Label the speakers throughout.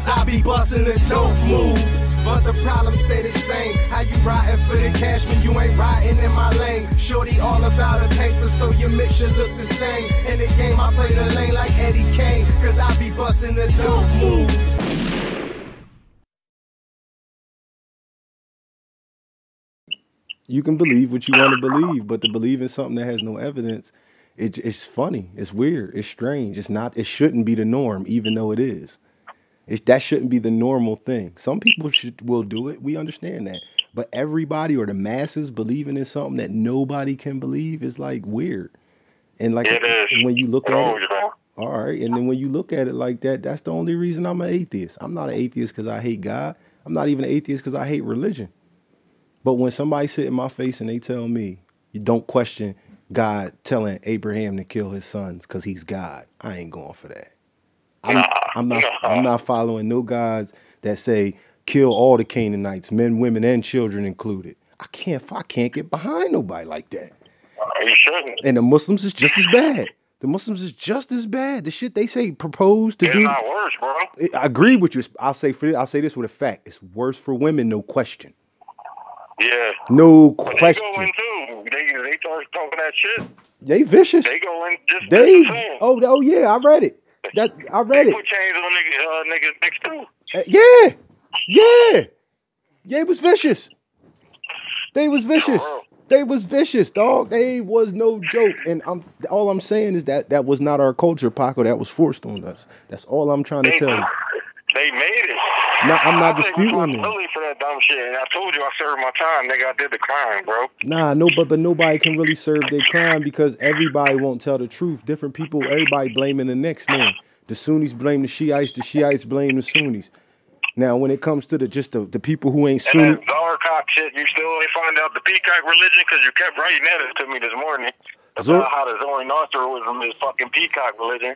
Speaker 1: cause I be busting the dope moves. But the problem stay the same. How you riding for the cash when you ain't riding in my lane? Shorty all about the paper, so your mixture look the same. In the game, I play the lane like Eddie Kane, cause I be busting the dope moves.
Speaker 2: You can believe what you want to believe, but to believe in something that has no evidence, it, it's funny. It's weird. It's strange. It's not. It shouldn't be the norm, even though it is. It, that shouldn't be the normal thing. Some people should will do it. We understand that, but everybody or the masses believing in something that nobody can believe is like weird. And like
Speaker 3: It is.
Speaker 2: when you look at it, all right. And then when you look at it like that, that's the only reason I'm an atheist. I'm not an atheist because I hate God. I'm not even an atheist because I hate religion. But when somebody sit in my face and they tell me, you don't question God telling Abraham to kill his sons because he's God, I ain't going for that. I'm,
Speaker 3: Nah,
Speaker 2: I'm not
Speaker 3: nah.
Speaker 2: I'm not following no gods that say kill all the Canaanites, men, women, and children included. I can't I can't get behind nobody like that.
Speaker 3: You shouldn't.
Speaker 2: And the Muslims is just as bad. The Muslims is just as bad. The shit they say propose to
Speaker 3: It's
Speaker 2: do.
Speaker 3: not worse, bro.
Speaker 2: I agree with you. I'll say for this, I'll say this with a fact. It's worse for women, no question.
Speaker 3: Yeah.
Speaker 2: No
Speaker 3: But they
Speaker 2: question.
Speaker 3: go in too. They they start talking that shit.
Speaker 2: They vicious.
Speaker 3: They go in just
Speaker 2: They
Speaker 3: just the same.
Speaker 2: oh oh yeah, I read it. That I read
Speaker 3: They
Speaker 2: it.
Speaker 3: put chains on niggas, uh, niggas next too.
Speaker 2: Uh, yeah, yeah, yeah. It was vicious. They was vicious. They was vicious, dog. They was no joke. And I'm all I'm saying is that that was not our culture, Paco. That was forced on us. That's all I'm trying to
Speaker 3: They,
Speaker 2: tell you.
Speaker 3: They made it.
Speaker 2: No, I'm not
Speaker 3: I
Speaker 2: disputing it.
Speaker 3: for that dumb shit. And I told you I served my time, nigga. I did the crime, bro.
Speaker 2: Nah, no, but but nobody can really serve their crime because everybody won't tell the truth. Different people, everybody blaming the next man. The Sunnis blame the Shiites, the Shiites blame the Sunnis. Now, when it comes to the just the, the people who ain't
Speaker 3: And
Speaker 2: Sunni,
Speaker 3: that Zarcock shit, you still ain't find out the peacock religion because you kept writing that to me this morning about
Speaker 2: Zor-
Speaker 3: how the Zoroastrianism is fucking peacock religion.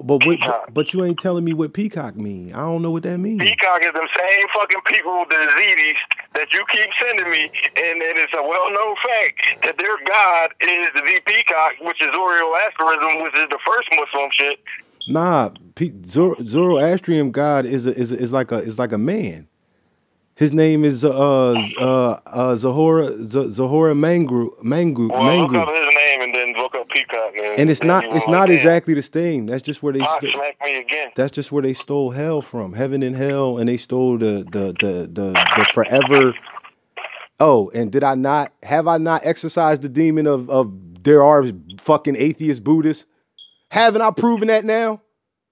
Speaker 2: But what, but you ain't telling me what peacock mean. I don't know what that means.
Speaker 3: Peacock is them same fucking people, the Yazidis, that you keep sending me, and it is a well-known fact that their god is the Peacock, which is Zoroastrianism, which is the first Muslim shit.
Speaker 2: Nah, Zoro, Zoroastrian God is a, is a, is like a is like a man. His name is uh uh uh Zahora Z- Zahora Mangru Mangru
Speaker 3: Well, look up his name and then look up Peacock, man.
Speaker 2: and it's
Speaker 3: Then
Speaker 2: not it's not
Speaker 3: understand.
Speaker 2: exactly the same. That's just where they.
Speaker 3: Pop
Speaker 2: st-
Speaker 3: smack me again.
Speaker 2: That's just where they stole hell from, heaven and hell, and they stole the the the the, the forever. Oh, and did I not have I not exercised the demon of of there are fucking atheist Buddhists? Haven't I proven that now?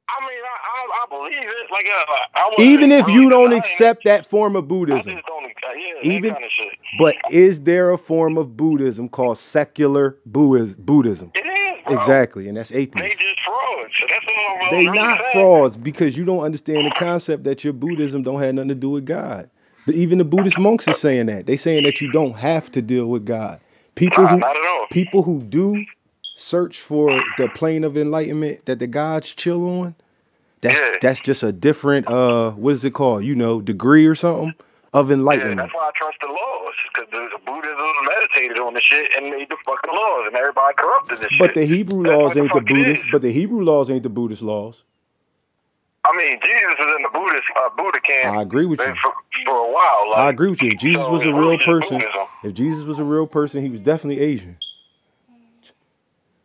Speaker 3: I mean, I, I, I believe it. Like, I
Speaker 2: Even if you don't accept that form of Buddhism,
Speaker 3: yeah,
Speaker 2: Even-
Speaker 3: kind of
Speaker 2: but is there a form of Buddhism called secular Buddhism?
Speaker 3: It is, bro.
Speaker 2: Exactly, and that's
Speaker 3: They
Speaker 2: atheist.
Speaker 3: just frauds. That's what I'm
Speaker 2: They
Speaker 3: really
Speaker 2: not
Speaker 3: saying.
Speaker 2: frauds because you don't understand the concept that your Buddhism don't have nothing to do with God. Even the Buddhist monks are saying that. They saying that you don't have to deal with God. People
Speaker 3: Nah,
Speaker 2: who
Speaker 3: not at all.
Speaker 2: people who do search for the plane of enlightenment that the gods chill on, that's
Speaker 3: Yeah.
Speaker 2: that's just a different uh what is it called? You know, degree or something of
Speaker 3: Yeah,
Speaker 2: enlightenment.
Speaker 3: that's why I trust the laws. Because the Buddhism meditated on the shit and made the fucking laws, and everybody corrupted this
Speaker 2: But
Speaker 3: shit.
Speaker 2: the Hebrew
Speaker 3: That's
Speaker 2: laws
Speaker 3: the
Speaker 2: ain't the
Speaker 3: fuck
Speaker 2: Buddhist. But the Hebrew laws ain't the Buddhist laws.
Speaker 3: I mean, Jesus was in the Buddhist uh, Buddha camp.
Speaker 2: I agree with you.
Speaker 3: For, for a while. Like,
Speaker 2: I agree with you. If Jesus
Speaker 3: so
Speaker 2: was a real person,
Speaker 3: Buddhism.
Speaker 2: if Jesus was a real person, he was definitely Asian.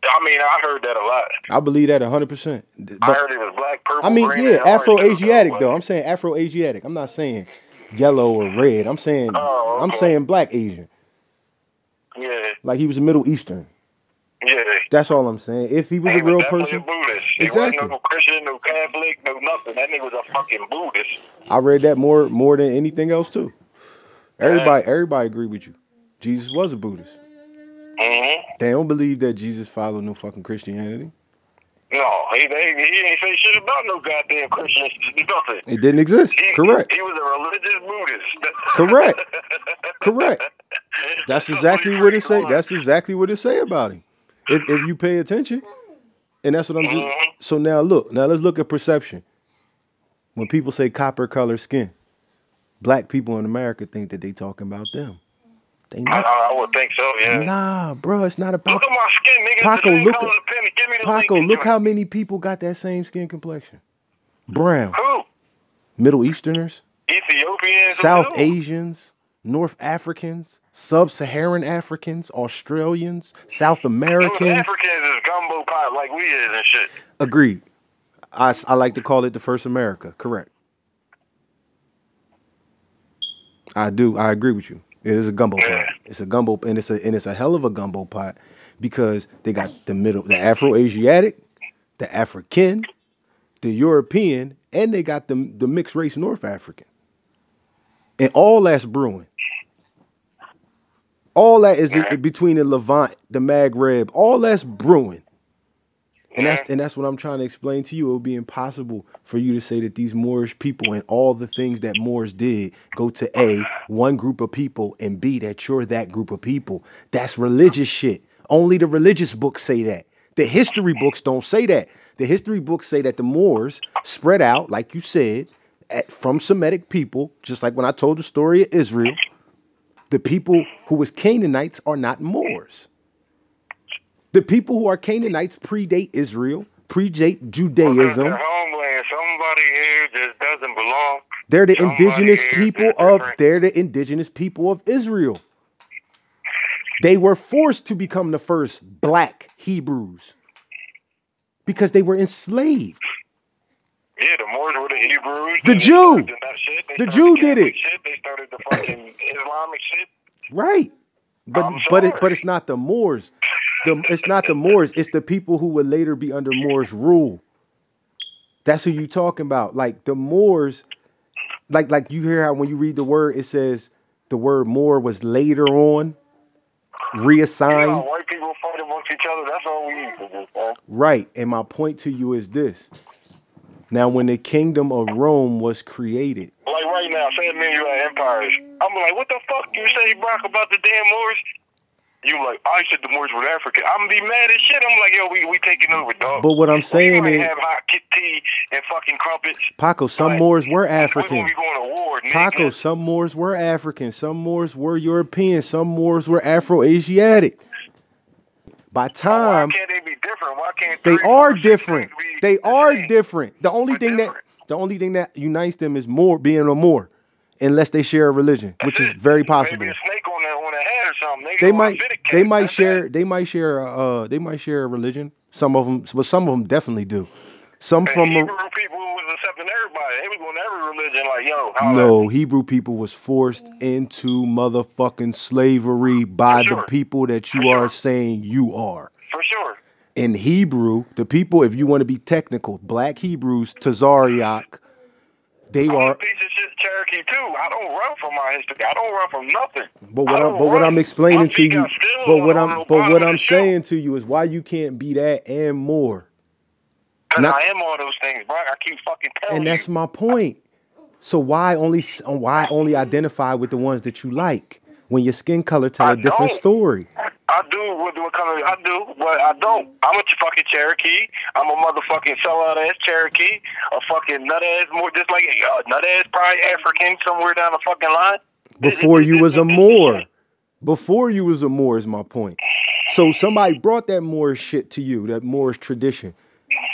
Speaker 3: I mean, I heard that a lot.
Speaker 2: I believe that hundred percent.
Speaker 3: I heard it was black, purple,
Speaker 2: I mean, yeah, Afro Asiatic, though. I'm saying Afro Asiatic. I'm not saying yellow or red. I'm saying
Speaker 3: Oh,
Speaker 2: I'm saying black Asian.
Speaker 3: Yeah,
Speaker 2: Like he was a Middle Eastern.
Speaker 3: yeah.
Speaker 2: That's all I'm saying. If he was
Speaker 3: He
Speaker 2: a real
Speaker 3: definitely
Speaker 2: person,
Speaker 3: a Buddhist.
Speaker 2: Exactly.
Speaker 3: wasn't no Christian, no Catholic, no nothing. That nigga was a fucking Buddhist.
Speaker 2: I read that more more than anything else too. Everybody everybody agree with you. Jesus was a Buddhist.
Speaker 3: Hmm
Speaker 2: They don't believe that Jesus followed no fucking Christianity.
Speaker 3: No, he, they, he ain't say shit about no goddamn Christians. Nothing.
Speaker 2: It didn't exist.
Speaker 3: He,
Speaker 2: Correct.
Speaker 3: He was a religious Buddhist.
Speaker 2: Correct. Correct. That's exactly what it say. That's exactly what it say about him. If if you pay attention, and that's what I'm just.
Speaker 3: Mhm.
Speaker 2: So now look. Now let's look at perception. When people say copper color skin, black people in America think that they talking about them. They
Speaker 3: I,
Speaker 2: not.
Speaker 3: I would think so, yeah.
Speaker 2: Nah, bro. It's not about.
Speaker 3: Look at my skin, nigga.
Speaker 2: Paco, look
Speaker 3: color
Speaker 2: at-
Speaker 3: the penny. Give me the
Speaker 2: Paco,
Speaker 3: link,
Speaker 2: look how many people got that same skin complexion. Brown.
Speaker 3: Who?
Speaker 2: Middle Easterners,
Speaker 3: Ethiopians,
Speaker 2: South. Asians, North Africans, Sub-Saharan Africans, Australians, South Americans.
Speaker 3: Africans is gumbo pot like we is and shit.
Speaker 2: Agreed. I, I like to call it the first America. Correct. I do. I agree with you. It is a gumbo pot. It's a gumbo, and it's a and it's a hell of a gumbo pot because they got the middle, the Afro-Asiatic, the African, the European, and they got the the mixed race North African, and all that's brewing. All that is between the Levant, the Maghreb, all that's brewing. And that's and that's what I'm trying to explain to you. It would be impossible for you to say that these Moorish people and all the things that Moors did go to A, one group of people, and B, that you're that group of people. That's religious shit. Only the religious books say that. The history books don't say that. The history books say that the Moors spread out, like you said, at, from Semitic people, just like when I told the story of Israel. The people who was Canaanites are not Moors. The people who are Canaanites predate Israel, predate Judaism.
Speaker 3: Their homeland. Somebody here just doesn't belong.
Speaker 2: They're the
Speaker 3: Somebody
Speaker 2: indigenous people of
Speaker 3: different.
Speaker 2: they're the indigenous people of Israel. They were forced to become the first black Hebrews because they were enslaved.
Speaker 3: Yeah, the Moors were the Hebrews.
Speaker 2: The Jew.
Speaker 3: started that shit. They
Speaker 2: The Jew did it.
Speaker 3: Shit. They started the fucking Islamic shit.
Speaker 2: Right. But but it but it's not the Moors. The it's not the Moors, it's the people who would later be under Moors rule. That's who you're talking about. Like the Moors, like like you hear how when you read the word, it says the word Moor was later on reassigned.
Speaker 3: know, white people fight amongst each other. That's all we need.
Speaker 2: Right. And my point to you is this. Now, when the kingdom of Rome was created,
Speaker 3: Like right now, say me you at empires. I'm like, what the fuck you say, Brock, about the damn Moors? You like, I said the Moors were African. I'm gonna be mad as shit. I'm like, yo, we we taking over, dog.
Speaker 2: But what I'm
Speaker 3: We
Speaker 2: saying
Speaker 3: might
Speaker 2: is-
Speaker 3: have hot tea and fucking crumpets.
Speaker 2: Paco, some Moors were African.
Speaker 3: gonna going to war, nigga.
Speaker 2: Paco, some Moors were African, some Moors were European, some Moors were Afro-Asiatic. By time, Why
Speaker 3: can't they be different? Why can't
Speaker 2: they are different. They
Speaker 3: the
Speaker 2: are
Speaker 3: same?
Speaker 2: different. The only thing that
Speaker 3: different.
Speaker 2: The only thing that unites them is more being a Moor, unless they share a religion, which is very possible.
Speaker 3: Maybe a snake on the on the head or something. They,
Speaker 2: They might they might
Speaker 3: That's
Speaker 2: share
Speaker 3: it.
Speaker 2: they might share uh they might share a religion. Some of them, but some of them definitely do. Some
Speaker 3: And
Speaker 2: from a,
Speaker 3: Hebrew people was accepting everybody. They was going to every religion. Like, yo.
Speaker 2: No, Hebrew people was forced into motherfucking slavery by
Speaker 3: For
Speaker 2: the people that you
Speaker 3: For
Speaker 2: are
Speaker 3: sure.
Speaker 2: saying you are.
Speaker 3: for sure.
Speaker 2: In Hebrew, the people, if you want to be technical, black Hebrews, Tazariak, they
Speaker 3: I'm a piece of shit Cherokee too. I don't run from my history. I don't run from nothing.
Speaker 2: But what I'm, but what. I'm explaining to you, but what I'm, but what I'm saying to you is why you can't be that and more.
Speaker 3: 'Cause
Speaker 2: not-
Speaker 3: I am all those things, bro. I keep fucking telling
Speaker 2: And
Speaker 3: you.
Speaker 2: that's my point. So why only why only identify with the ones that you like when your skin color tell
Speaker 3: I
Speaker 2: a different
Speaker 3: don't.
Speaker 2: story?
Speaker 3: I do what, what color I do, but I don't. I'm a fucking Cherokee. I'm a motherfucking sellout ass Cherokee. A fucking nut ass more just like a nut ass probably African somewhere down the fucking line.
Speaker 2: Before you was a Moor. Before you was a Moor is my point. So somebody brought that Moorish shit to you, that Moorish tradition.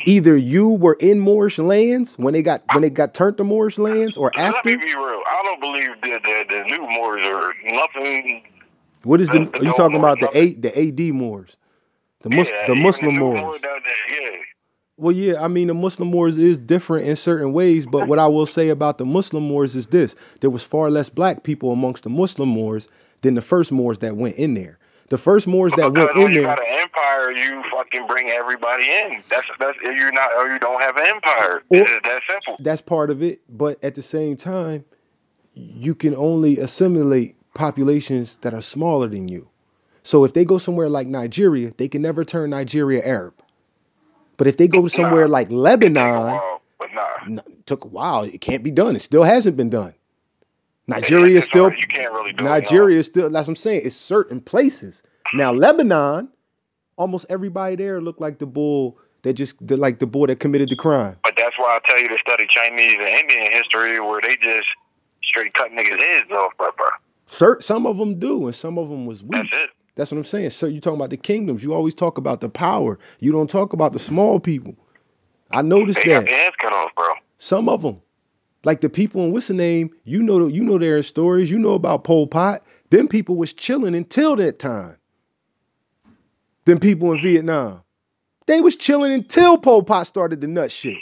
Speaker 2: Either you were in Moorish lands when they got when they got turned to Moorish lands, or after.
Speaker 3: Let me be real. I don't believe that the, the new Moors are nothing.
Speaker 2: What is the?
Speaker 3: the-
Speaker 2: Are you talking about the eight the AD Moors, the Mus
Speaker 3: yeah,
Speaker 2: the Muslim Moors?
Speaker 3: Moors down there, yeah.
Speaker 2: Well, yeah, I mean the Muslim Moors is different in certain ways, but what I will say about the Muslim Moors is this: there was far less black people amongst the Muslim Moors than the first Moors that went in there. The first Moors that
Speaker 3: Because
Speaker 2: went
Speaker 3: when
Speaker 2: in
Speaker 3: you
Speaker 2: there.
Speaker 3: got an empire, you fucking bring everybody in. That's that's you're not or you don't have an empire.
Speaker 2: Or-
Speaker 3: it's that simple.
Speaker 2: that's part of it but at the same time you can only assimilate populations that are smaller than you so if they go somewhere like nigeria they can never turn nigeria arab but if they go somewhere
Speaker 3: Nah.
Speaker 2: like
Speaker 3: Take a
Speaker 2: lebanon
Speaker 3: while, nah.
Speaker 2: n- took a while it can't be done it still hasn't been done nigeria
Speaker 3: it's
Speaker 2: still.
Speaker 3: You can't really do it,
Speaker 2: nigeria is still that's what i'm saying it's certain places now lebanon almost everybody there look like the bull that just the, like the boy that committed the crime
Speaker 3: But that's why I tell you to study Chinese and Indian history, where they just straight cut niggas' heads off, bro. bro.
Speaker 2: Some of them do, and some of them was weak.
Speaker 3: That's it.
Speaker 2: That's what I'm saying. So you talking about the kingdoms. You always talk about the power. You don't talk about the small people. I noticed
Speaker 3: They
Speaker 2: that
Speaker 3: heads cut off, bro.
Speaker 2: some of them, Like the people in what's the name, you know, you know their stories. You know about Pol Pot. Them people was chilling until that time. Them people in Vietnam, they was chilling until Pol Pot started the nut shit.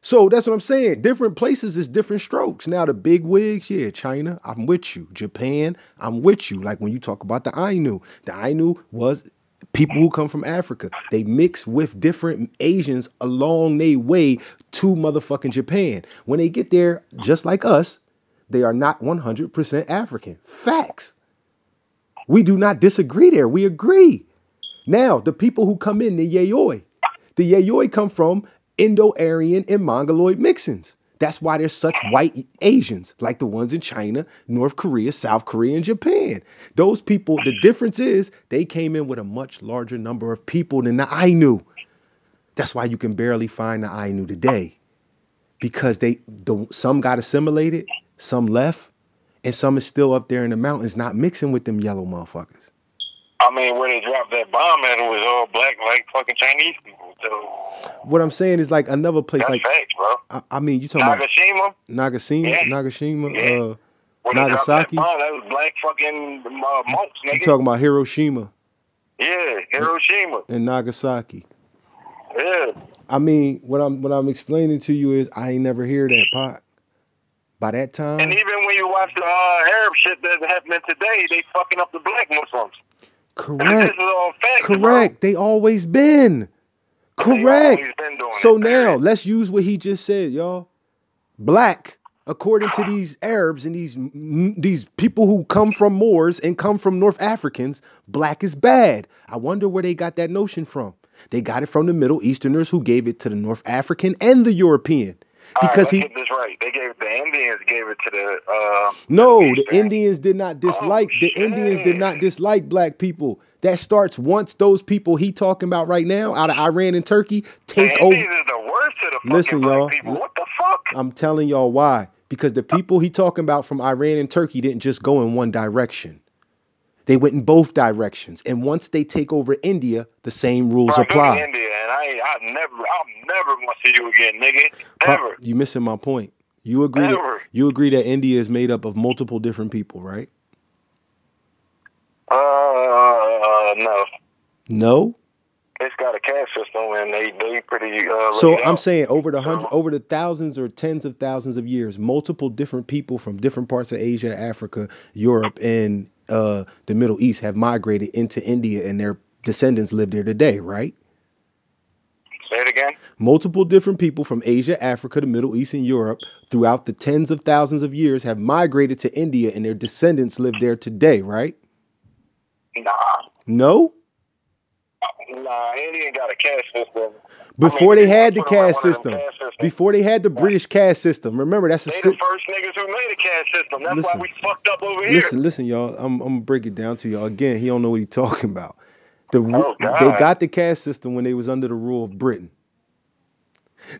Speaker 2: So that's what I'm saying. Different places is different strokes. Now the big wigs, yeah, China, I'm with you. Japan, I'm with you. Like when you talk about the Ainu, the Ainu was people who come from Africa. They mix with different Asians along their way to motherfucking Japan. When they get there, just like us, they are not 100% African. Facts. We do not disagree there. We agree. Now, the people who come in, the Yayoi, the Yayoi come from Indo-Aryan and Mongoloid mixins. That's why there's such white Asians, like the ones in China, North Korea, South Korea, and Japan. Those people, the difference is they came in with a much larger number of people than the Ainu. That's why you can barely find the Ainu today. Because they the, some got assimilated, some left, and some is still up there in the mountains, not mixing with them yellow motherfuckers.
Speaker 3: I mean, where they dropped that bomb at, it was all black, like fucking Chinese people. So
Speaker 2: What I'm saying is like another place,
Speaker 3: that's
Speaker 2: like
Speaker 3: facts, bro.
Speaker 2: I, I mean, you talking about
Speaker 3: Nagashima,
Speaker 2: Nagashima,
Speaker 3: Yeah.
Speaker 2: Nagashima,
Speaker 3: Yeah.
Speaker 2: uh,
Speaker 3: dropped
Speaker 2: Nagasaki?
Speaker 3: That bomb, that was black fucking uh, monks,
Speaker 2: you
Speaker 3: nigga.
Speaker 2: talking about Hiroshima
Speaker 3: yeah, Hiroshima.
Speaker 2: and Nagasaki.
Speaker 3: Yeah.
Speaker 2: I mean, what I'm what I'm explaining to you is I ain't never hear that pot. By that time, And
Speaker 3: even when you watch the uh, Arab shit that's happening today, they fucking up the black Muslims.
Speaker 2: Correct,
Speaker 3: facts, bro.
Speaker 2: correct. They always been correct.
Speaker 3: always been doing
Speaker 2: So
Speaker 3: it,
Speaker 2: now let's use what he just said, y'all. Black, according to these Arabs and these these people who come from Moors and come from North Africans, black is bad. I wonder where they got that notion from. They got it from the Middle Easterners who gave it to the North African and the European.
Speaker 3: Right,
Speaker 2: Because
Speaker 3: let's
Speaker 2: he
Speaker 3: get this right. They gave the Indians gave it to the uh
Speaker 2: No, the
Speaker 3: Eastern.
Speaker 2: Indians did not dislike the
Speaker 3: shit.
Speaker 2: Indians did not dislike black people. That starts once those people he talking about right now out of Iran and Turkey take
Speaker 3: the
Speaker 2: over.
Speaker 3: The worst of the
Speaker 2: Listen, y'all.
Speaker 3: people. What the fuck?
Speaker 2: I'm telling y'all why. Because the people he talking about from Iran and Turkey didn't just go in one direction. They went in both directions. And once they take over India, the same rules
Speaker 3: Bro, I go to. India and I I never I'll never want to see you again, nigga. Never.
Speaker 2: You missing my point. You agree that you agree that India is made up of multiple different people, right?
Speaker 3: Uh no.
Speaker 2: No?
Speaker 3: It's got a caste system and they they pretty uh
Speaker 2: So I'm
Speaker 3: out.
Speaker 2: saying over the hundred, over the thousands or tens of thousands of years, multiple different people from different parts of Asia, Africa, Europe, and uh, the Middle East have migrated into India, and their descendants live there today, right?
Speaker 3: Say it again.
Speaker 2: Multiple different people from Asia, Africa, the Middle East, and Europe throughout the tens of thousands of years have migrated to India, and their descendants live there today, right?
Speaker 3: Nah.
Speaker 2: No.
Speaker 3: Nah, Indian got a caste system.
Speaker 2: Before
Speaker 3: I mean,
Speaker 2: they had the
Speaker 3: put 'em on
Speaker 2: caste
Speaker 3: one of them
Speaker 2: system, before they had the British caste system, remember that's a
Speaker 3: They
Speaker 2: si-
Speaker 3: the first niggas who made a caste system. That's
Speaker 2: Listen.
Speaker 3: why we fucked up over here.
Speaker 2: Listen, listen, y'all. I'm, I'm gonna break it down to y'all again. He don't know what he's talking about. The
Speaker 3: Oh,
Speaker 2: they got the caste system when they was under the rule of Britain.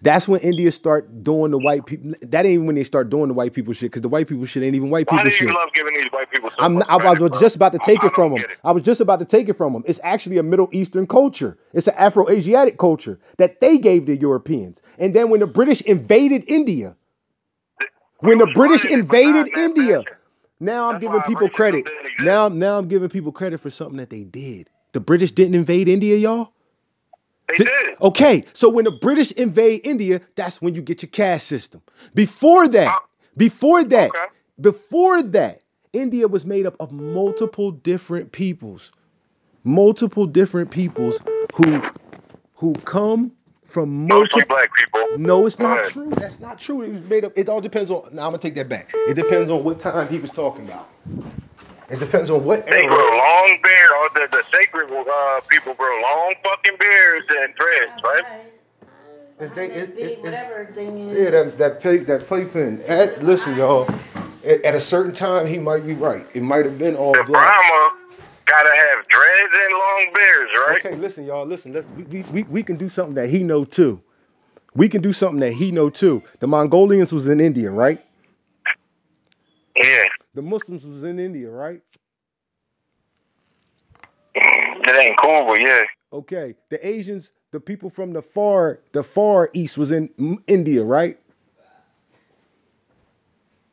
Speaker 2: That's when India start doing the white people. That ain't when they start doing the white people shit because the white people shit ain't even white
Speaker 3: Why
Speaker 2: people
Speaker 3: you
Speaker 2: shit.
Speaker 3: love giving these white people so
Speaker 2: I'm not, I
Speaker 3: credit,
Speaker 2: was just about to take
Speaker 3: I-
Speaker 2: it from them.
Speaker 3: it.
Speaker 2: I was just about to take it from them. It's actually a Middle Eastern culture. It's an Afro-Asiatic culture that they gave the Europeans. And then when the British invaded India, when the British
Speaker 3: running it, but not
Speaker 2: invaded India,
Speaker 3: fashion.
Speaker 2: now I'm
Speaker 3: That's
Speaker 2: giving people credit. Now, now I'm giving people credit for something that they did. The British didn't invade India, y'all.
Speaker 3: They did.
Speaker 2: Okay, so when the British invade India, that's when you get your caste system. Before that, oh. before that,
Speaker 3: Okay.
Speaker 2: before that, India was made up of multiple different peoples, multiple different peoples who who come from multiple.
Speaker 3: black people.
Speaker 2: No, it's
Speaker 3: Go
Speaker 2: not
Speaker 3: ahead.
Speaker 2: true. That's not true. It was made up. It all depends on. Now I'm gonna take that back. It depends on what time he was talking about. It depends on what
Speaker 3: They
Speaker 2: era.
Speaker 3: grow long beard. Or the, the sacred uh, people grow long fucking beards and dreads, right?
Speaker 2: It's they- it- it- it-
Speaker 4: whatever thing is.
Speaker 2: Yeah, that that play, that playpen. At, listen, y'all. At, at a certain time, he might be right. It might have been all
Speaker 3: The
Speaker 2: black.
Speaker 3: Brahma gotta have dreads and long beards, right?
Speaker 2: Okay, listen, y'all. Listen, let's we, we, we, we can do something that he know too. We can do something that he know too. The Mongolians was in India, right?
Speaker 3: Yeah.
Speaker 2: The Muslims was in India, right?
Speaker 3: It ain't cool, but yeah.
Speaker 2: Okay. The Asians, the people from the far the far east was in India, right?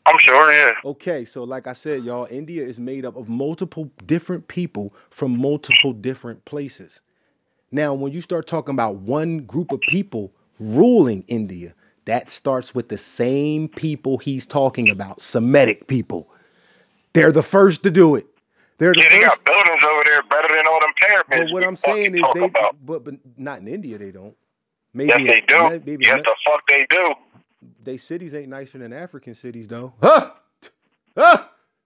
Speaker 3: I'm sure, yeah.
Speaker 2: Okay, so like I said, y'all, India is made up of multiple different people from multiple different places. Now, when you start talking about one group of people ruling India, that starts with the same people he's talking about, Semitic people. They're the first to do it. They're the
Speaker 3: Yeah, they got buildings over there better than all them pyramids.
Speaker 2: But what I'm saying is they,
Speaker 3: about.
Speaker 2: but but not in India they don't. Maybe
Speaker 3: Yes, they do.
Speaker 2: Maybe
Speaker 3: yes, the fuck they do.
Speaker 2: they cities ain't nicer than African cities though. Huh? Huh?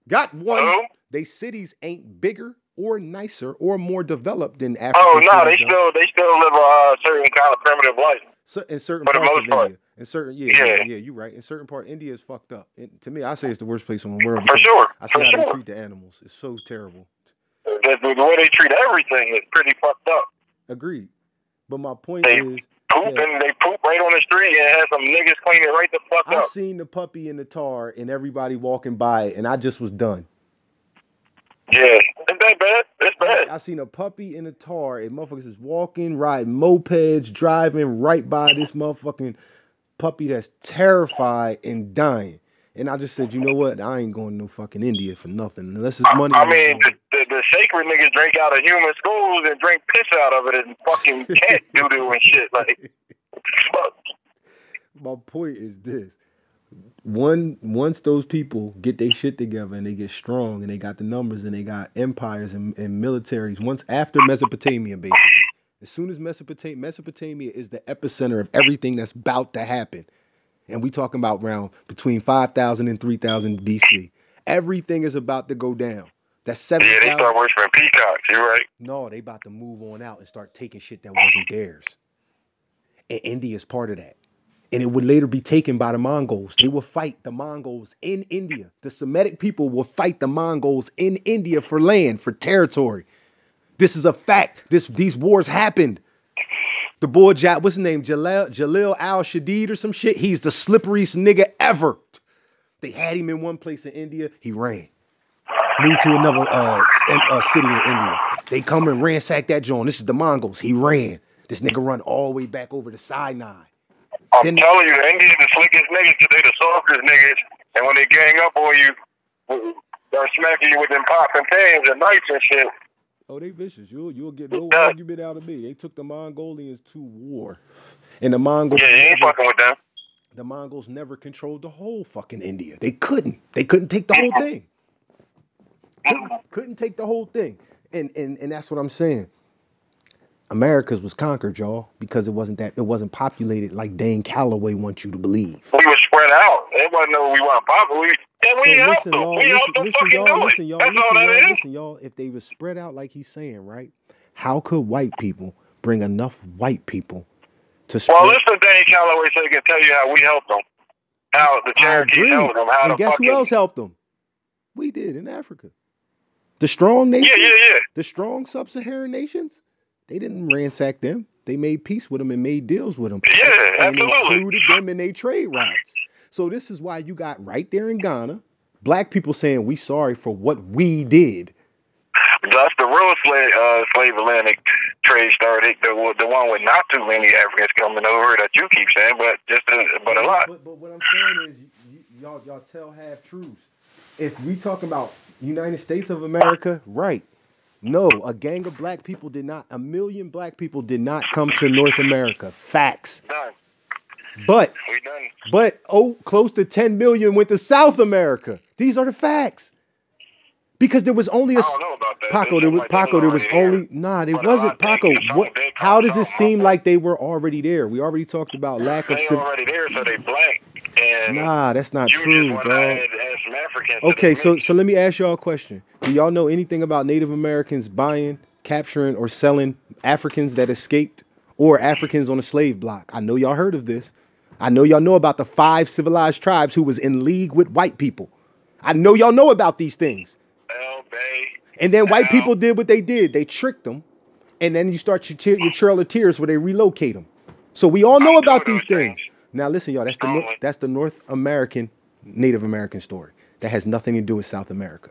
Speaker 2: Got one. They cities ain't bigger or nicer or more developed than African
Speaker 3: Oh no, they
Speaker 2: though.
Speaker 3: still they still live a uh, certain kind of primitive life.
Speaker 2: In certain parts of
Speaker 3: part.
Speaker 2: India. In certain, yeah, yeah,
Speaker 3: Yeah.
Speaker 2: you're right. In certain part, India is fucked up. And to me, I say it's the worst place in the world.
Speaker 3: For sure,
Speaker 2: I see
Speaker 3: for
Speaker 2: how they treat the animals. It's so terrible.
Speaker 3: The, the, the way they treat everything is pretty fucked up.
Speaker 2: Agreed. But my point
Speaker 3: They
Speaker 2: is,
Speaker 3: Poop
Speaker 2: Yeah.
Speaker 3: and they poop right on the street and have some niggas clean it right the fuck
Speaker 2: I
Speaker 3: up.
Speaker 2: I seen the puppy in the tar and everybody walking by, it, and I just was done.
Speaker 3: Yeah, it's that bad. It's bad.
Speaker 2: I seen a puppy in a tar, and motherfuckers is walking, riding mopeds, driving right by this motherfucking puppy that's terrified and dying. And I just said, you know what? I ain't going to no fucking India for nothing unless it's money.
Speaker 3: I
Speaker 2: on the
Speaker 3: mean, the, the, the sacred niggas drink out of human schools and drink piss out of it and fucking cat doo doo and shit. Like, fuck.
Speaker 2: my point is this: one once those people get their shit together and they get strong and they got the numbers and they got empires and, and militaries. Once after Mesopotamia, basically, as soon as Mesopotamia, Mesopotamia is the epicenter of everything that's about to happen, and we talking about around between 5,000 and 3,000 BC. Everything is about to go down. That's seven
Speaker 3: Yeah, they start worshiping peacocks. You're right.
Speaker 2: No, they about to move on out and start taking shit that wasn't theirs. And India is part of that. And it would later be taken by the Mongols. They will fight the Mongols in India. The Semitic people will fight the Mongols in India for land, for territory. This is a fact. This these wars happened. The boy, what's his name? Jalil, Jalil Al Shadid or some shit. He's the slipperiest nigga ever. They had him in one place in India. He ran moved to another uh, uh, city in India. They come and ransack that joint. This is the Mongols. He ran. This nigga run all the way back over to Sinai.
Speaker 3: I'm
Speaker 2: Then-
Speaker 3: telling you, the Indians the slickest niggas 'cause they the softest niggas. And when they gang up on you, they're smacking you with them popping pans and knives and shit.
Speaker 2: Oh, they vicious. You'll you'll get no
Speaker 3: Yeah.
Speaker 2: argument out of me. They took the Mongolians to war, and the Mongols
Speaker 3: Yeah, you ain't
Speaker 2: never,
Speaker 3: fucking with them.
Speaker 2: the Mongols never controlled the whole fucking India. They couldn't. They couldn't take the whole thing. Couldn't, couldn't take the whole thing. And and and that's what I'm saying. America's was conquered, y'all, because it wasn't that it wasn't populated like Dane Calloway wants you to believe.
Speaker 3: We was spread out. It wasn't no we weren't popular. We, and we
Speaker 2: So listen, y'all,
Speaker 3: We
Speaker 2: listen, listen,
Speaker 3: fucking
Speaker 2: y'all, listen,
Speaker 3: it.
Speaker 2: y'all, listen, y'all,
Speaker 3: is.
Speaker 2: listen, y'all. If they was spread out like he's saying, right? How could white people bring enough white people to spread?
Speaker 3: Well, listen, Danny Calloway so he can tell you how we helped them. How the
Speaker 2: I
Speaker 3: Cherokees helped them. How
Speaker 2: And
Speaker 3: the
Speaker 2: guess
Speaker 3: fucking
Speaker 2: who else helped them? We did in Africa. The strong nations,
Speaker 3: yeah, yeah, yeah.
Speaker 2: the strong sub-Saharan nations. They didn't ransack them. They made peace with them and made deals with them.
Speaker 3: Yeah,
Speaker 2: and
Speaker 3: absolutely.
Speaker 2: included them in their trade routes. So this is why you got right there in Ghana, black people saying we sorry for what we did.
Speaker 3: That's the real slave, uh, slave Atlantic trade started. The the one with not too many Africans coming over that you keep saying, but just a, but a lot.
Speaker 2: But, but what I'm saying is, y- y- y'all y'all tell half truths. If we talk about United States of America, right? No, a gang of black people did not. A million black people did not come to North America. Facts.
Speaker 3: Done.
Speaker 2: But
Speaker 3: We done.
Speaker 2: but oh, close to 10 million went to South America. These are the facts. Because there was only a
Speaker 3: I don't know about that.
Speaker 2: Paco, there was
Speaker 3: like
Speaker 2: Paco, there was only nah, it
Speaker 3: But
Speaker 2: wasn't Paco. What how does it seem like they were already there? We already talked about lack of
Speaker 3: They already there, so they black. And
Speaker 2: Nah, that's not true,
Speaker 3: just want add, add some Africans. to
Speaker 2: Okay, so so let me ask y'all a question. Do y'all know anything about Native Americans buying, capturing, or selling Africans that escaped or Africans on a slave block? I know y'all heard of this. I know y'all know about the five civilized tribes who was in league with white people. I know y'all know about these things. And then white people did what they did. They tricked them. And then you start your, your trail of tears where they relocate them. So we all know about these things. Now listen, y'all. That's the Nor- that's the North American Native American story. That has nothing to do with South America.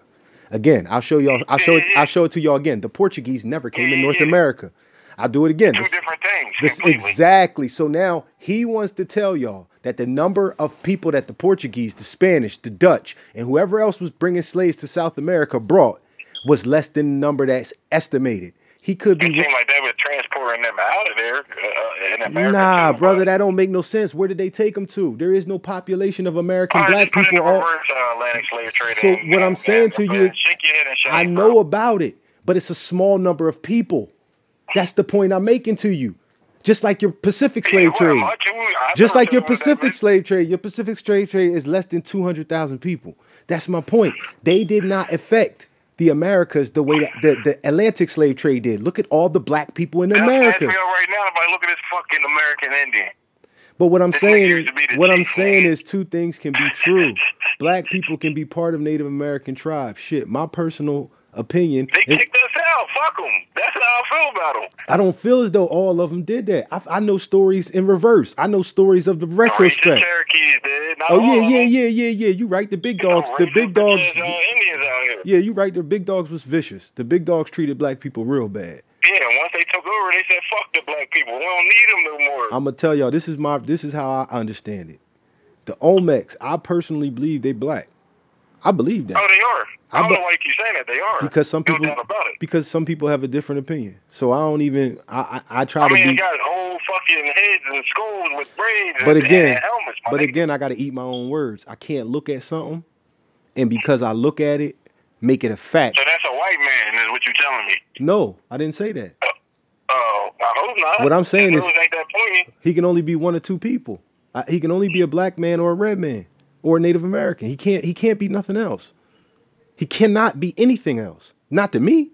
Speaker 2: Again, I'll show y'all. I'll show it. I'll show it to y'all again. The Portuguese never came to North. America. I'll do it again.
Speaker 3: Two
Speaker 2: This-
Speaker 3: different things.
Speaker 2: this exactly. So now he wants to tell y'all that the number of people that the Portuguese, the Spanish, the Dutch, and whoever else was bringing slaves to South America brought was less than the number that's estimated. He could
Speaker 3: It
Speaker 2: be
Speaker 3: seemed like they were transporting them out of there uh, in America.
Speaker 2: Nah,
Speaker 3: too,
Speaker 2: brother,
Speaker 3: but-
Speaker 2: that don't make no sense. Where did they take them to? There is no population of American black
Speaker 3: it
Speaker 2: people. All,
Speaker 3: reverse, uh, Atlantic slave trade.
Speaker 2: So
Speaker 3: and-
Speaker 2: what I'm saying
Speaker 3: and-
Speaker 2: to you is,
Speaker 3: shake your head and shame,
Speaker 2: I
Speaker 3: bro.
Speaker 2: know about it, but it's a small number of people. That's the point I'm making to you. Just like your Pacific slave
Speaker 3: Yeah,
Speaker 2: trade.
Speaker 3: well, much you- I
Speaker 2: Just like your
Speaker 3: you was that
Speaker 2: Pacific slave trade, your Pacific slave trade is less than 200,000 people. That's my point. They did not affect the Americas the way that the, the Atlantic slave trade did. Look at all the black people in the Americas.
Speaker 3: Right now. Everybody look at this fucking American Indian.
Speaker 2: But what I'm
Speaker 3: This
Speaker 2: saying is,
Speaker 3: used to be the
Speaker 2: what I'm saying is two things can be true. Black people can be part of Native American tribes. Shit, my personal opinion.
Speaker 3: They
Speaker 2: is-
Speaker 3: kicked us out. Fuck them. That's how I feel about them.
Speaker 2: I don't feel as though all of them did that. I, I know stories in reverse. I know stories of the retrospect.
Speaker 3: Cherokees did. Not
Speaker 2: Oh yeah, yeah, yeah, yeah, yeah. You right. The big dogs. The big dogs.
Speaker 3: Indians out here.
Speaker 2: Yeah, you right. The big dogs was vicious. The big dogs treated black people real bad.
Speaker 3: Yeah, once they took over, they said, "Fuck the black people. We don't need them no more."
Speaker 2: I'm gonna tell y'all. This is my. This is how I understand it. The Olmecs. I personally believe they black. I believe that.
Speaker 3: oh, they are. I,
Speaker 2: I
Speaker 3: don't
Speaker 2: be-
Speaker 3: know why you keep saying that. They are.
Speaker 2: because some people
Speaker 3: it.
Speaker 2: because some people have a different opinion. So I don't even I I, I try
Speaker 3: I
Speaker 2: to
Speaker 3: mean, they
Speaker 2: be
Speaker 3: got whole fucking heads and skulls with braids.
Speaker 2: but
Speaker 3: and,
Speaker 2: again
Speaker 3: and helmets.
Speaker 2: but
Speaker 3: nigga.
Speaker 2: again I got to eat my own words. I can't look at something and because I look at it make it a fact.
Speaker 3: so that's a white man, is what you're telling me?
Speaker 2: No, I didn't say that.
Speaker 3: Oh, I hope not.
Speaker 2: What I'm saying is-. He can only be one or two people. I, he can only be a black man or a red man or a Native American. He can't he can't be nothing else. He cannot be anything else. Not to me.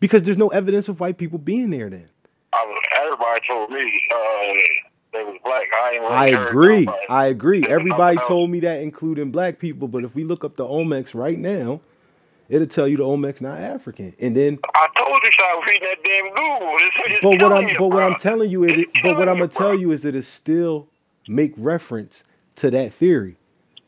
Speaker 2: Because there's no evidence of white people being there then.
Speaker 3: I was, everybody told me uh, they was black. I really
Speaker 2: I agree.
Speaker 3: nobody.
Speaker 2: I agree. Everybody told me that, including black people. But if we look up the Olmecs right now, it'll tell you the Olmecs not African. And then,
Speaker 3: I told you stop reading that damn Google. It's,
Speaker 2: but what I'm,
Speaker 3: you,
Speaker 2: but what. I'm telling you, is,
Speaker 3: It's
Speaker 2: but what I'm gonna tell you is that it still make reference to that theory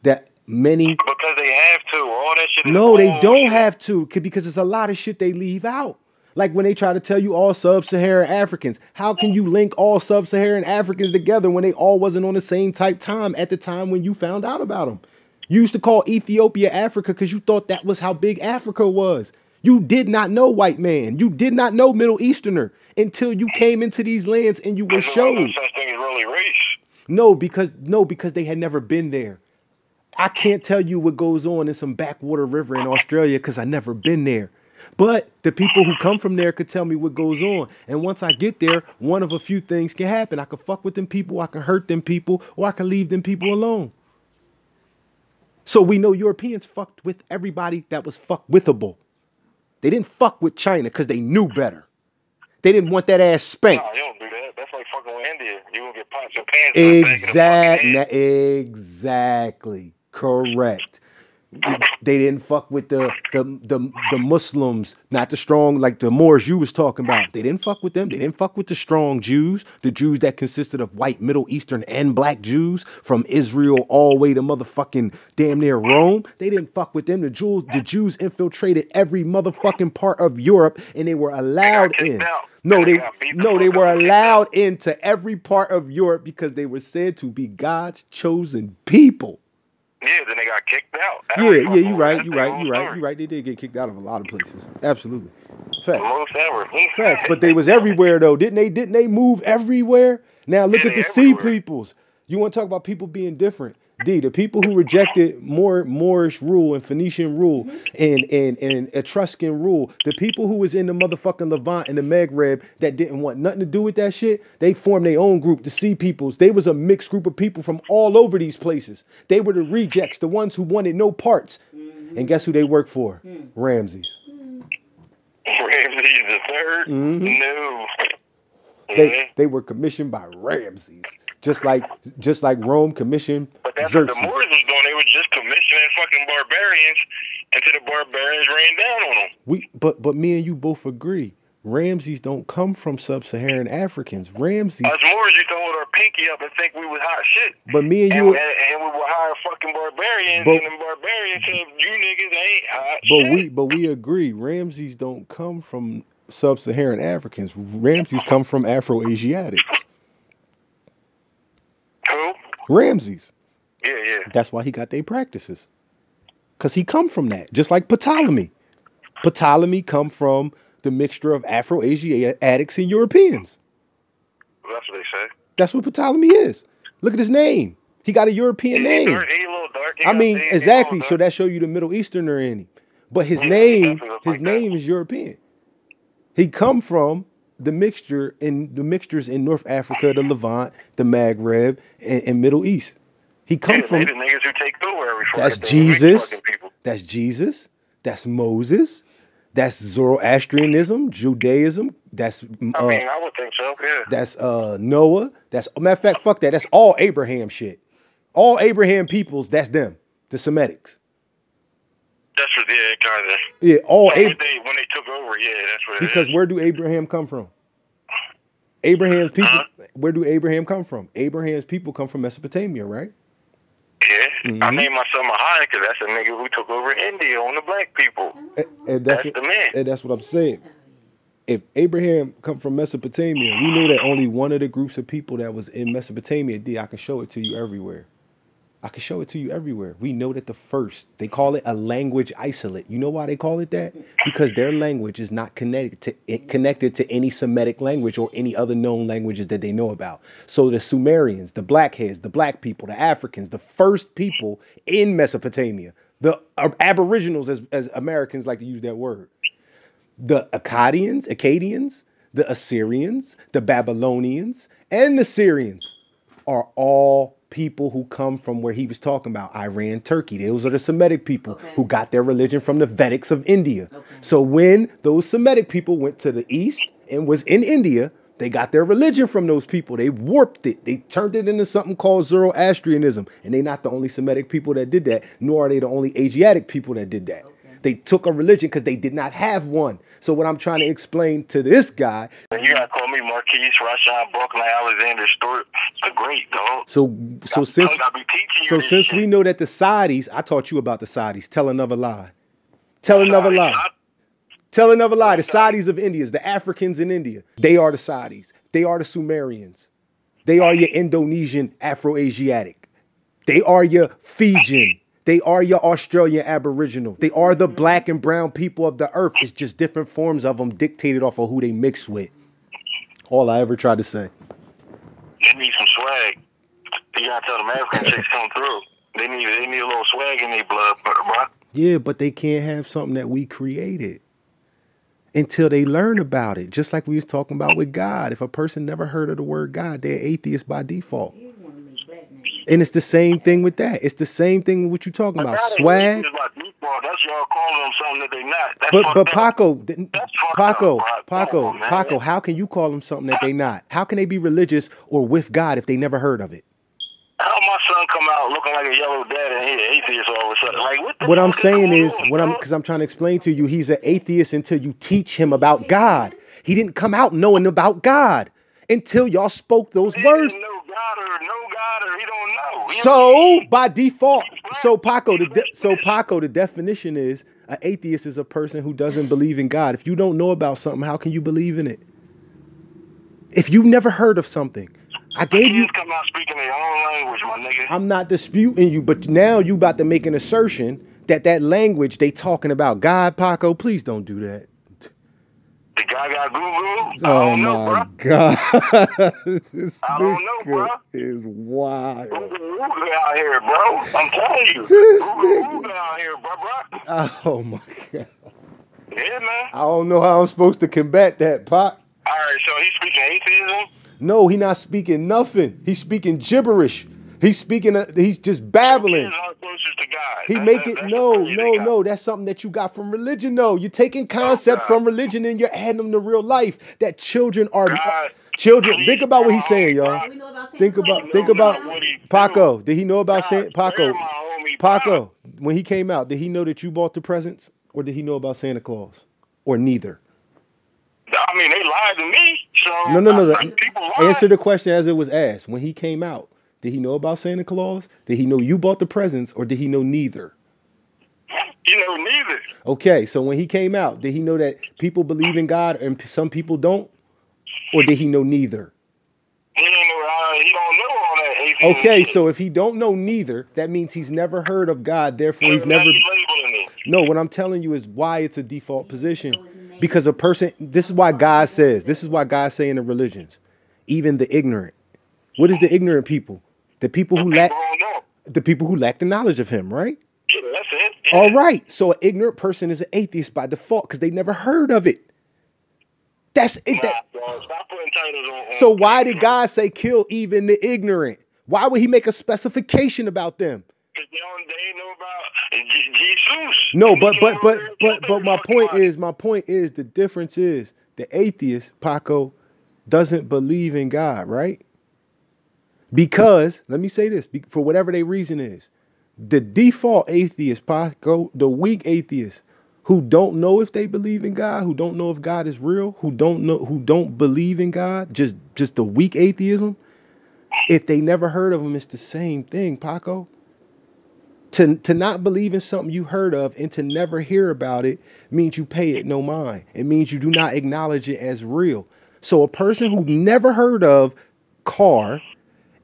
Speaker 2: that many.
Speaker 3: because they have to. All that shit.
Speaker 2: No, they don't have to, because there's a lot of shit they leave out. Like when they try to tell you all sub-Saharan Africans, how can you link all sub-Saharan Africans together when they all wasn't on the same type time at the time when you found out about them? You used to call Ethiopia Africa because you thought that was how big Africa was. You did not know white man. You did not know Middle Easterner until you came into these lands and you were shown.
Speaker 3: such thing as really race.
Speaker 2: No, because no, because they had never been there. I can't tell you what goes on in some backwater river in Australia because I never been there. But the people who come from there could tell me what goes on. And once I get there, one of a few things can happen. I can fuck with them people, I can hurt them people, or I can leave them people alone. So we know Europeans fucked with everybody that was fuck withable. They didn't fuck with China because they knew better. They didn't want that ass spanked.
Speaker 3: Nah, don't do that. That's like fucking with India. You gonna get popped your pants. in the back of the fucking
Speaker 2: Exactly. Exactly. Correct. They didn't fuck with the, the the the Muslims, not the strong like the Moors you was talking about. They didn't fuck with them. They didn't fuck with the strong Jews, the Jews that consisted of white, Middle Eastern, and black Jews from Israel all the way to motherfucking damn near Rome. They didn't fuck with them. The Jews, the Jews infiltrated every motherfucking part of Europe, and they were allowed in.
Speaker 3: out.
Speaker 2: No,
Speaker 3: They
Speaker 2: they
Speaker 3: got beat the
Speaker 2: no, they were allowed into every part of Europe because they were said to be God's chosen people.
Speaker 3: Yeah, then they got kicked out. That
Speaker 2: Yeah, yeah, you right, you right, you right, you right. They did get kicked out of a lot of places. Absolutely. Facts.
Speaker 3: Most ever.
Speaker 2: Facts. But they was everywhere though. Didn't they didn't they move everywhere? Now look
Speaker 3: Yeah,
Speaker 2: at the sea peoples. You want to talk about people being different? D, the people who rejected Moor, Moorish rule and Phoenician rule mm-hmm. and, and, and Etruscan rule, the people who was in the motherfucking Levant and the Maghreb that didn't want nothing to do with that shit, they formed their own group, the Sea Peoples. They was a mixed group of people from all over these places. They were the rejects, the ones who wanted no parts. Mm-hmm. And guess who they worked for? Hmm. Ramses.
Speaker 3: Ramses the 3rd mm-hmm. No.
Speaker 2: Mm-hmm. They they were commissioned by Ramses, just like just like Rome commissioned
Speaker 3: But that's what the Moors was doing. They was just commissioning fucking barbarians until the barbarians rained down on them.
Speaker 2: We but but me and you both agree. Ramses don't come from sub-Saharan Africans. Ramses,
Speaker 3: Us Moors used to hold our pinky up and think we was hot shit.
Speaker 2: but me and
Speaker 3: And,
Speaker 2: you,
Speaker 3: and, and we were hire fucking barbarians,
Speaker 2: But-
Speaker 3: and the barbarians said, "You niggas ain't hot
Speaker 2: but
Speaker 3: shit."
Speaker 2: we but we agree. Ramses don't come from sub-Saharan Africans. Ramses come from Afro-Asiatics.
Speaker 3: Who?
Speaker 2: Ramses.
Speaker 3: Yeah, yeah.
Speaker 2: That's why he got their practices. Cause he come from that, just like Ptolemy. Ptolemy come from the mixture of Afro-Asiatics and Europeans.
Speaker 3: That's what they say.
Speaker 2: That's what Ptolemy is. Look at his name. He got a European
Speaker 3: He
Speaker 2: name.
Speaker 3: dark- he a little dark. He
Speaker 2: I mean,
Speaker 3: he- he a
Speaker 2: exactly. So that show you the Middle Easterner in him. But his
Speaker 3: Yeah,
Speaker 2: name, his
Speaker 3: like
Speaker 2: name is European. He come from the mixture in the mixtures in North Africa, the Levant, the Maghreb, and, and Middle East. He come
Speaker 3: Yeah,
Speaker 2: from
Speaker 3: the niggas who take over
Speaker 2: that's
Speaker 3: fucking thing. We
Speaker 2: Jesus. That's Jesus. That's Moses. That's Zoroastrianism, Judaism. That's
Speaker 3: I
Speaker 2: uh,
Speaker 3: mean, I would think so. Yeah.
Speaker 2: that's uh Noah. That's matter of fact, fuck that. That's all Abraham shit. All Abraham peoples. That's them. The Semitics.
Speaker 3: That's what. Yeah, kind of.
Speaker 2: Yeah, all
Speaker 3: when,
Speaker 2: Ab-
Speaker 3: they, when they took over, yeah, that's what. it
Speaker 2: because
Speaker 3: is.
Speaker 2: where do Abraham come from? Abraham's people.
Speaker 3: Uh-huh.
Speaker 2: Where do Abraham come from? Abraham's people come from Mesopotamia, right?
Speaker 3: Yeah,
Speaker 2: Mm-hmm.
Speaker 3: I named my son Muhammad because that's a nigga who took over India on the black people.
Speaker 2: And, and
Speaker 3: That's
Speaker 2: what,
Speaker 3: the man.
Speaker 2: And that's what I'm saying. If Abraham come from Mesopotamia, we know that only one of the groups of people that was in Mesopotamia did. I can show it to you everywhere. I can show it to you everywhere. We know that the first, they call it a language isolate. You know why they call it that? Because their language is not connected to connected to any Semitic language or any other known languages that they know about. So the Sumerians, the Blackheads, the black people, the Africans, the first people in Mesopotamia, the Aboriginals, as, as Americans like to use that word, the Akkadians, Akkadians, the Assyrians, the Babylonians, and the Syrians are all people who come from where he was talking about Iran, Turkey. Those are the Semitic people who got their religion from the Vedics of India. So when those Semitic people went to the east and was in India, they got their religion from those people. They warped it. They turned it into something called Zoroastrianism. And they're not the only Semitic people that did that, nor are they the only Asiatic people that did that. They took a religion because they did not have one. So what I'm trying to explain to this guy,
Speaker 3: you gotta call me Marquise, Rashawn, Buckland, Alexander Stewart. The great dog.
Speaker 2: so so
Speaker 3: I-
Speaker 2: since
Speaker 3: I be teaching you
Speaker 2: so since
Speaker 3: shit.
Speaker 2: we know that the Siddis, I taught you about the Siddis. Tell another lie. Tell another lie.
Speaker 3: I-
Speaker 2: Tell another lie. The Siddis of India, the Africans in India, they are the Siddis. They are the Sumerians. They are your Indonesian Afro-Asiatic. They are your Fijian. They are your Australian Aboriginal. They are the mm-hmm. black and brown people of the earth. It's just different forms of them dictated off of who they mix with. All I ever tried to say.
Speaker 3: They need some swag. You gotta tell them African chicks come through. They need they need a little swag in their blood, bro.
Speaker 2: Yeah, but they can't have something that we created until they learn about it. Just like we was talking about with God. If a person never heard of the word God, they're atheist by default. And it's the same thing with that. It's the same thing with what you're talking about. Swag.
Speaker 3: racist by. That's y'all calling them something that they not. That's
Speaker 2: But but. Paco, th-
Speaker 3: That's fucked
Speaker 2: Paco,
Speaker 3: up.
Speaker 2: Paco,
Speaker 3: on.
Speaker 2: Paco, how can you call them something that they not? How can they be religious or with God if they never heard of it?
Speaker 3: How my son come out looking like a yellow dad and he an atheist all of a sudden? Like what? The
Speaker 2: What I'm saying is,
Speaker 3: on,
Speaker 2: what I'm because I'm trying to explain to you, he's an atheist until you teach him about God. He didn't come out knowing about God until y'all spoke those
Speaker 3: He
Speaker 2: words.
Speaker 3: God or know God or he don't know. He
Speaker 2: So by default, so Paco, the de- so Paco, the definition is an atheist is a person who doesn't believe in God. If you don't know about something, how can you believe in it? If you've never heard of something, I gave you.
Speaker 3: Come out speaking their own language, my nigga.
Speaker 2: I'm not disputing you, but now you about to make an assertion that that language they talking about God, Paco. Please don't do that.
Speaker 3: The guy got Google. I
Speaker 2: Oh
Speaker 3: don't know,
Speaker 2: my
Speaker 3: bro.
Speaker 2: God, this
Speaker 3: I don't know, bro.
Speaker 2: is wild.
Speaker 3: Google out here, bro. I'm telling you. Google out here, bro, bro.
Speaker 2: Oh my God.
Speaker 3: Yeah, man.
Speaker 2: I don't know how I'm supposed to combat that, Pop.
Speaker 3: All right, so he's speaking atheism.
Speaker 2: No, he not speaking nothing. He's speaking gibberish. He's speaking. Uh, he's just babbling.
Speaker 3: Kids are closest to God.
Speaker 2: He
Speaker 3: That-
Speaker 2: make
Speaker 3: that-
Speaker 2: it
Speaker 3: that's
Speaker 2: no, no, no. That's something that you got from religion. No, you're taking concepts
Speaker 3: God.
Speaker 2: from religion and you're adding them to real life. That children are
Speaker 3: God,
Speaker 2: children.
Speaker 3: please,
Speaker 2: Think about what he's saying, y'all.
Speaker 3: God.
Speaker 4: About
Speaker 2: Think about think about
Speaker 3: what do.
Speaker 2: Paco. Did he know about
Speaker 3: God,
Speaker 2: Santa Paco?
Speaker 3: spare my homie,
Speaker 2: Paco, when he came out, did he know that you bought the presents, or did he know about Santa Claus, or neither?
Speaker 3: I mean, they lied to me. So
Speaker 2: No, no, no.
Speaker 3: I-
Speaker 2: no.
Speaker 3: people lie.
Speaker 2: Answer the question as it was asked. When he came out, did he know about Santa Claus? Did he know you bought the presents, or did he know neither?
Speaker 3: You know, neither.
Speaker 2: Okay, so when he came out, did he know that people believe in God and some people don't, or did he know neither?
Speaker 3: He don't know. Uh, he don't know all that. atheism
Speaker 2: Okay, so if he don't know neither, that means he's never heard of God. Therefore, he's never.
Speaker 3: you labeling it.
Speaker 2: No, what I'm telling you is why it's a default position. Because a person, this is why God says, this is why God say in the religions, even the ignorant. What is the ignorant people? The people who lack,
Speaker 3: People don't know.
Speaker 2: the people who lack the knowledge of Him, right?
Speaker 3: Yeah, that's it. Yeah.
Speaker 2: All right. So an ignorant person is an atheist by default because they never heard of it. That's it.
Speaker 3: Nah,
Speaker 2: That,
Speaker 3: dog, stop putting titles on. on
Speaker 2: so why did God say kill even the ignorant? Why would He make a specification about them?
Speaker 3: Cause they they know about Jesus.
Speaker 2: No, but but but but but my point is my point is the difference is the atheist Paco doesn't believe in God, right? Because let me say this, for whatever their reason is, the default atheist Paco, the weak atheist who don't know if they believe in God, who don't know if God is real, who don't know who don't believe in God, just just the weak atheism. If they never heard of him, it's the same thing, Paco to to not believe in something you heard of and to never hear about it means you pay it no mind. It means you do not acknowledge it as real. So a person who never heard of car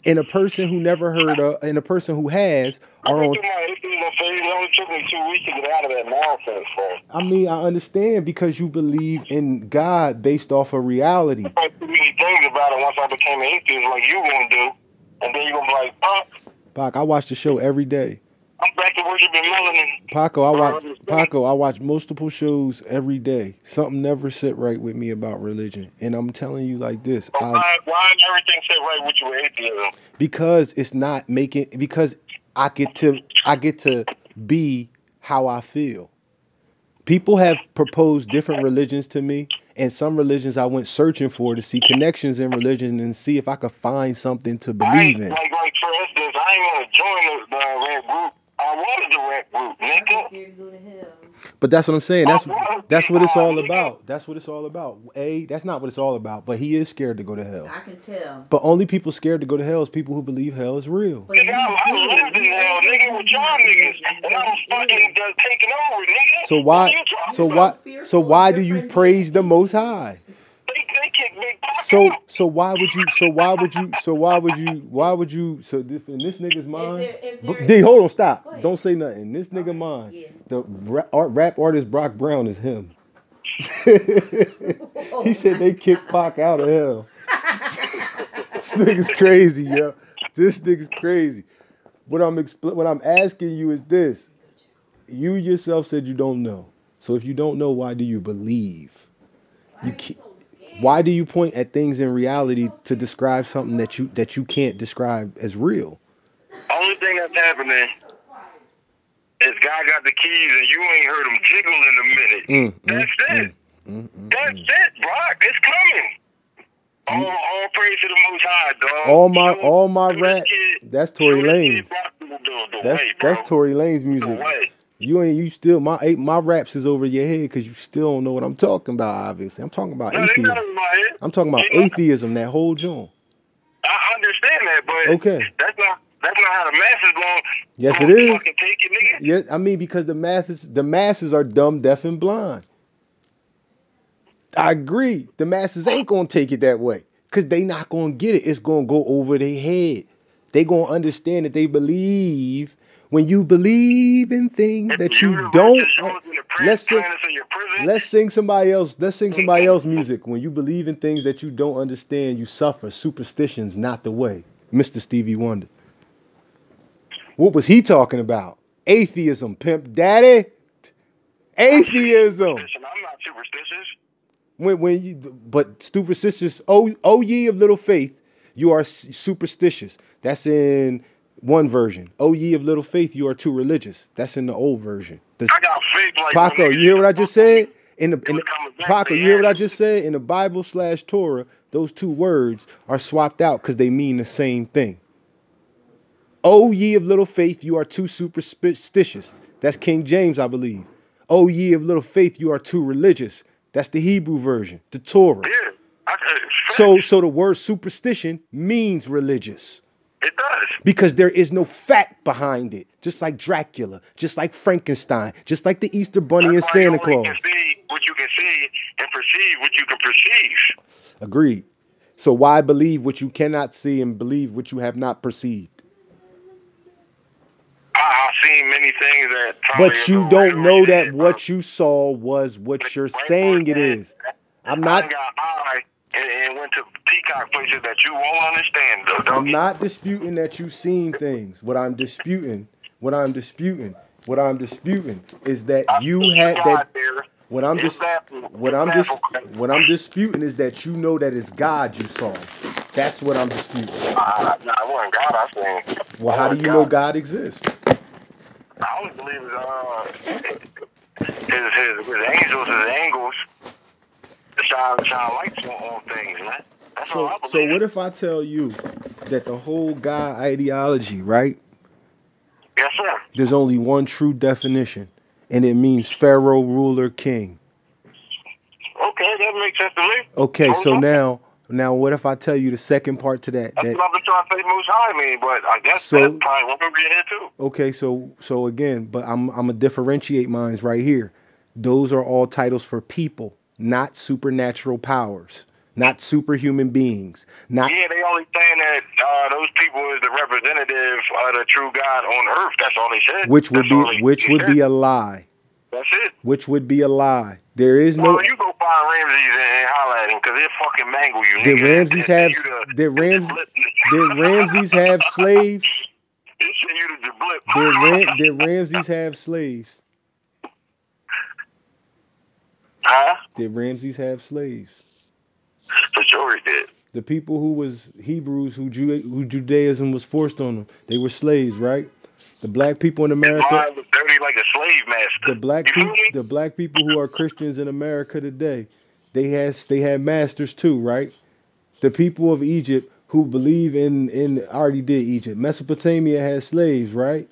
Speaker 2: and a person who never heard of and a person who has
Speaker 3: I
Speaker 2: are on
Speaker 3: through my atheism phase. It only took me two weeks to get out of that nonsense, bro.
Speaker 2: I mean, I understand because you believe in God based off of reality.
Speaker 3: I too many things about it once I became an atheist, like you gonna do, and then you gonna be like, oh,
Speaker 2: Pac, I watch the show every day.
Speaker 3: I'm back to worshiping melanin.
Speaker 2: Paco, I watch. Paco, I watch multiple shows every day. Something never sit right with me about religion. And I'm telling you like this.
Speaker 3: But
Speaker 2: I,
Speaker 3: why, why is everything sit right with you with atheism?
Speaker 2: because it's not making because I get to I get to be how I feel. People have proposed different religions to me, and some religions I went searching for to see connections in religion and see if I could find something to believe in.
Speaker 3: like, like for instance, I ain't gonna join the, the red group. I wanted the red group, nigga.
Speaker 4: To go to.
Speaker 2: But that's what I'm saying. That's that's what it's all about. That's what it's all about. A, that's not what it's all about. But he is scared to go to hell.
Speaker 4: I can tell.
Speaker 2: But only people scared to go to hell is people who believe hell is real.
Speaker 4: But
Speaker 3: Nigga, I, I lived in hell, nigga, with y'all niggas, and I was fucking just taking over, nigga.
Speaker 2: So why? So why? So why do you praise the Most High?
Speaker 3: They, they kick Big Pop
Speaker 2: So so why would you? So why would you? So why would you? Why would you? So this, in this nigga's mind.
Speaker 4: if
Speaker 2: B-
Speaker 4: they're-
Speaker 2: D, hold on, stop. Don't say nothing. In this nigga mind,
Speaker 4: Yeah.
Speaker 2: the rap, rap artist Brock Brown is him. he said they kicked Pac out of hell. this nigga's crazy, yo. This nigga's crazy. What I'm expl- what I'm asking you is this: You yourself said you don't know. So if you don't know, why do you believe? You can't, why do you point at things in reality to describe something that you that you can't describe as real?
Speaker 3: Only thing that's happening is God got the keys and you ain't heard him jiggle in a minute.
Speaker 2: Mm, mm
Speaker 3: that's it. Mm, mm, that's it, Brock. It's coming. All, all praise to the Most High, dog.
Speaker 2: All my
Speaker 3: Show-
Speaker 2: all my rap. That's Tory
Speaker 3: show this kid
Speaker 2: Lanez.
Speaker 3: Brock the, the, the
Speaker 2: That's
Speaker 3: way,
Speaker 2: that's Tory Lanez
Speaker 3: The
Speaker 2: music. You ain't you still my eight my raps is over your head because you still don't know what I'm talking about. Obviously, I'm talking about
Speaker 3: No,
Speaker 2: atheism.
Speaker 3: not in my head.
Speaker 2: I'm talking about atheism. That whole joint.
Speaker 3: I understand that, but
Speaker 2: Okay.
Speaker 3: that's not that's not how the masses going.
Speaker 2: Yes, it is.
Speaker 3: Take it, nigga.
Speaker 2: Yes, I mean because the masses the masses are dumb, deaf, and blind. I agree. The masses ain't gonna take it that way because they not gonna get it. It's gonna go over their head. They gonna understand that they believe. When you believe in things
Speaker 3: If
Speaker 2: that
Speaker 3: you
Speaker 2: don't,
Speaker 3: richest yours in the prison,
Speaker 2: let's sing,
Speaker 3: planets in your prison,
Speaker 2: let's sing somebody else. Let's sing somebody else music. When you believe in things that you don't understand, you suffer. Superstitions not the way. Mr. Stevie Wonder. What was he talking about? Atheism, pimp daddy. Atheism.
Speaker 3: I'm not superstitious.
Speaker 2: When when you but superstitious. Oh oh ye of little faith, you are superstitious. That's in one version. Oh ye of little faith, you are too religious. That's in the old version. The,
Speaker 3: I got faith like
Speaker 2: Paco, you hear what I just said? In the, in the Paco, you hear what I just said? In the Bible slash Torah, those two words are swapped out because they mean the same thing. Oh ye of little faith, you are too superstitious. That's King James, I believe. Oh ye of little faith, you are too religious. That's the Hebrew version, the Torah.
Speaker 3: Yeah. I,
Speaker 2: So, so the word superstition means religious.
Speaker 3: It does.
Speaker 2: because there is no fact behind it. Just like Dracula, just like Frankenstein, just like the Easter Bunny and
Speaker 3: That's you
Speaker 2: Santa Claus.
Speaker 3: Can see what you can see and perceive what you can perceive.
Speaker 2: Agreed. So why believe what you cannot see and believe what you have not perceived?
Speaker 3: I, I've seen many things that.
Speaker 2: But you don't know that what you saw was what you're saying it is. I'm
Speaker 3: I
Speaker 2: not
Speaker 3: done got high and, and went to peacock places that you won't understand, though.
Speaker 2: I'm not disputing that you've seen things. What I'm disputing, what I'm disputing, what I'm disputing is that
Speaker 3: I
Speaker 2: you had that
Speaker 3: there.
Speaker 2: what I'm just what I'm just what I'm disputing is that you know that it's God you saw. That's what I'm disputing.
Speaker 3: Uh, wasn't God. I seen.
Speaker 2: Well, how do you know God exists?
Speaker 3: I only believe his, uh, his, his, his angels, his angels, shine, shine lights on, on things, man. That's
Speaker 2: So,
Speaker 3: I
Speaker 2: so what if I tell you that the whole God ideology, right?
Speaker 3: yes, sir.
Speaker 2: There's only one true definition, and it means Pharaoh, ruler, king.
Speaker 3: Okay, that makes sense to me.
Speaker 2: Okay, so now, now what if I tell you the second part to that?
Speaker 3: That's
Speaker 2: that
Speaker 3: what I've been trying to say most high me, but I guess
Speaker 2: So-
Speaker 3: that probably won't be here too.
Speaker 2: okay, so so again, but I'm I'm gonna differentiate mines right here. Those are all titles for people, not supernatural powers, not superhuman beings, not
Speaker 3: Yeah, they only saying that uh, those people is the representative of the true God on earth. That's all they said.
Speaker 2: which would
Speaker 3: That's
Speaker 2: be which would
Speaker 3: said.
Speaker 2: be a lie.
Speaker 3: That's it.
Speaker 2: Which would be a lie. There is no
Speaker 3: well, you go find Ramses and, holler at him because they'll fucking mangle you.
Speaker 2: Did. Ramses have did Rams did Ramses have slaves?
Speaker 3: Send you the.
Speaker 2: Did Ram, did Ramses have slaves?
Speaker 3: Huh?
Speaker 2: Did Ramses have slaves?
Speaker 3: For sure he did.
Speaker 2: The people who was Hebrews who Ju- who Judaism was forced on them, they were slaves, right? The black people in America,
Speaker 3: was dirty like a slave master.
Speaker 2: the black people, the black people who are Christians in America today, they had they had masters too, right? The people of Egypt who believe in in already did Egypt. Mesopotamia had slaves, right?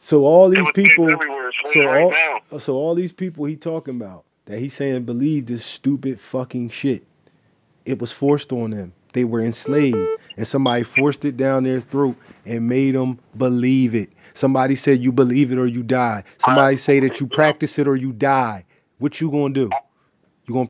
Speaker 2: So all these people, so
Speaker 3: right
Speaker 2: all, so all these people he talking about that he's saying believe this stupid fucking shit. It was forced on them. They were enslaved, and somebody forced it down their throat and made them believe it. Somebody said you believe it or you die. Somebody say that you practice it or you die. What you gonna do? You gonna